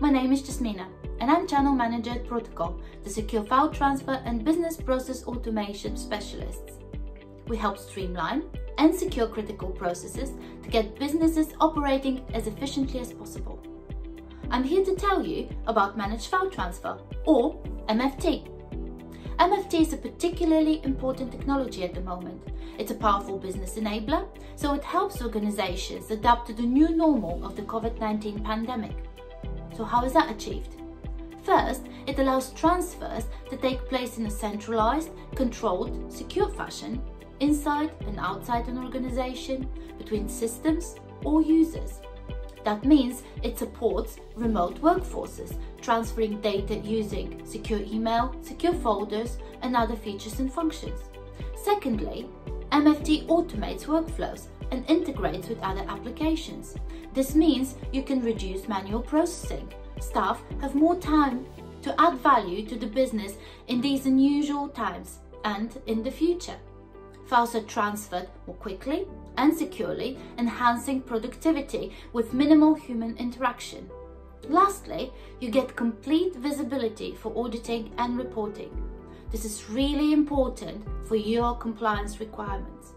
my name is Jasmina and I'm Channel Manager at Pro2col, the secure file transfer and business process automation specialists. We help streamline and secure critical processes to get businesses operating as efficiently as possible. I'm here to tell you about Managed File Transfer, or MFT. MFT is a particularly important technology at the moment. It's a powerful business enabler, so it helps organizations adapt to the new normal of the COVID-19 pandemic. So how is that achieved? First, it allows transfers to take place in a centralized, controlled, secure fashion inside and outside an organization, between systems or users. That means it supports remote workforces, transferring data using secure email, secure folders, and other features and functions. Secondly, MFT automates workflows and integrates with other applications. This means you can reduce manual processing. Staff have more time to add value to the business in these unusual times and in the future. Files are transferred more quickly and securely, enhancing productivity with minimal human interaction. Lastly, you get complete visibility for auditing and reporting. This is really important for your compliance requirements.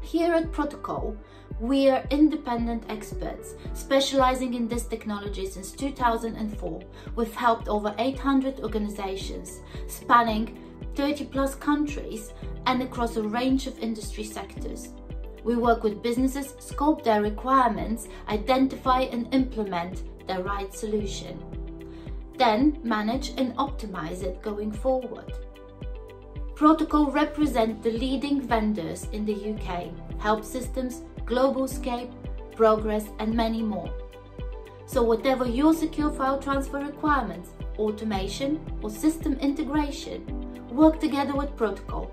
Here at Pro2col, we are independent experts specializing in this technology since 2004. We've helped over 800 organizations spanning 30 plus countries and across a range of industry sectors. We work with businesses, scope their requirements, identify and implement the right solution. Then manage and optimize it going forward. Pro2col represent the leading vendors in the UK, Help Systems, GlobalScape, Progress and many more. So whatever your secure file transfer requirements, automation or system integration, work together with Pro2col